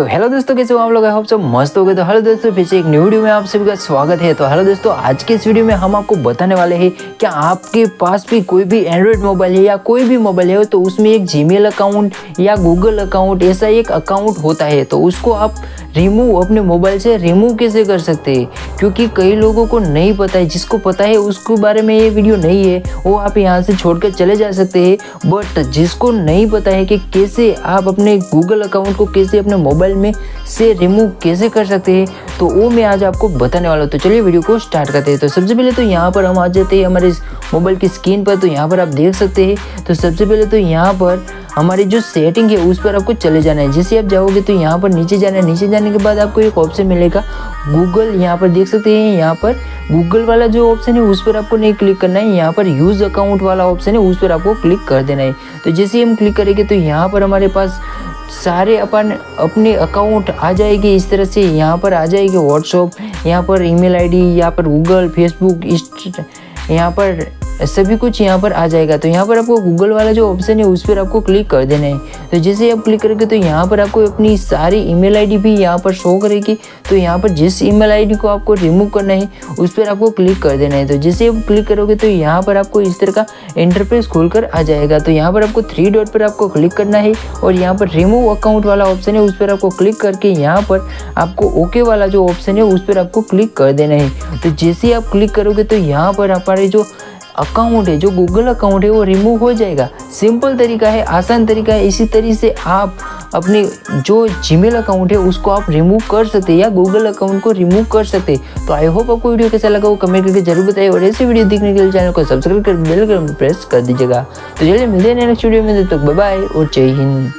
तो हेलो दोस्तों, कैसे हो आप लोग? होप सब मस्त हो गए। तो हेलो दोस्तों, फिर से एक न्यू वीडियो में आप सभी का स्वागत है। तो हेलो दोस्तों, आज के इस वीडियो में हम आपको बताने वाले हैं कि आपके पास भी कोई भी एंड्रॉयड मोबाइल है या कोई भी मोबाइल है तो उसमें एक जीमेल अकाउंट या गूगल अकाउंट ऐसा एक अकाउंट होता है तो उसको आप रिमूव अपने मोबाइल से रिमूव कैसे कर सकते हैं? क्योंकि कई लोगों को नहीं पता है, जिसको पता है उसके बारे में ये वीडियो नहीं है, वो आप यहाँ से छोड़कर चले जा सकते हैं। बट जिसको नहीं पता है कि कैसे आप अपने गूगल अकाउंट को कैसे अपने मोबाइल में से रिमूव कैसे कर सकते हैं तो वो मैं आज आपको बताने वाला हूँ। तो चलिए वीडियो को स्टार्ट करते हैं। तो सबसे पहले तो यहाँ पर हम आ जाते हैं हमारे मोबाइल की स्क्रीन पर। तो यहाँ पर आप देख सकते हैं। तो सबसे पहले तो यहाँ पर हमारी जो सेटिंग है, उस पर आपको चले जाना है। जैसे आप जाओगे तो यहाँ पर नीचे जाना है। नीचे जाने के बाद आपको एक ऑप्शन मिलेगा गूगल यहाँ पर देख सकते हैं, यहाँ पर गूगल वाला जो ऑप्शन है, उस पर आपको नहीं क्लिक करना है। यहाँ पर यूज़ अकाउंट वाला ऑप्शन है, उस पर आपको क्लिक कर देना है। तो जैसे हम क्लिक करेंगे तो यहाँ पर हमारे पास सारे अपन अपने अकाउंट आ जाएगी। इस तरह से यहाँ पर आ जाएगी व्हाट्सअप यहाँ पर ईमेल आईडी यहाँ पर गूगल फेसबुक यहाँ पर सभी कुछ यहाँ पर आ जाएगा तो यहाँ पर आपको गूगल वाला जो ऑप्शन है उस पर आपको क्लिक कर देना है तो जैसे आप क्लिक करेंगे तो यहाँ पर आपको अपनी सारी ईमेल आईडी भी यहाँ पर शो करेगी तो यहाँ पर जिस ईमेल आईडी को आपको रिमूव करना है उस पर आपको क्लिक कर देना है तो जैसे आप क्लिक करोगे तो यहाँ पर आपको इस तरह का इंटरफेस खुलकर आ जाएगा तो यहाँ पर आपको थ्री डॉट पर आपको क्लिक करना है और यहाँ पर रिमूव अकाउंट वाला ऑप्शन है उस पर आपको क्लिक करके यहाँ पर आपको ओके वाला जो ऑप्शन है उस पर आपको क्लिक कर देना है तो जैसे आप क्लिक करोगे तो यहाँ पर हमारे जो अकाउंट है जो गूगल अकाउंट है, वो रिमूव हो जाएगा। सिंपल तरीका है, आसान तरीका है, इसी तरीके से आप अपने जो जीमेल अकाउंट है, उसको आप रिमूव कर सकते या गूगल अकाउंट को रिमूव कर सकते तो आई होप आपको वीडियो कैसा लगा, वो कमेंट करके ज़रूर बताइए और ऐसे वीडियो देखने के लिए चैनल को सब्सक्राइब कर बेल कर प्रेस कर दीजिएगा। तो चलिए मिलते हैं नेक्स्ट वीडियो में, तब तक बाय और जय हिंद।